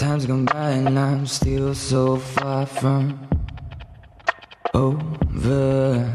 Time's gone by and I'm still so far from over.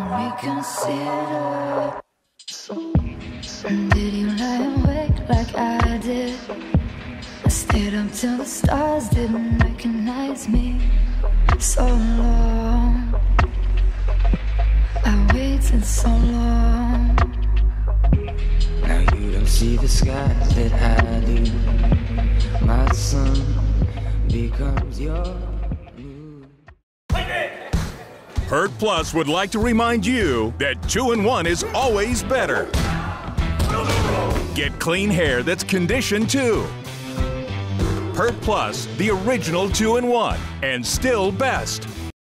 reconsider. Did you lie awake like I did? I stayed up till the stars didn't recognize me so long. I waited so long. Now you don't see the skies that I do. My sun becomes your. Pert Plus would like to remind you that two in one is always better. Get clean hair that's conditioned too. Pert Plus, the original two in one, and still best.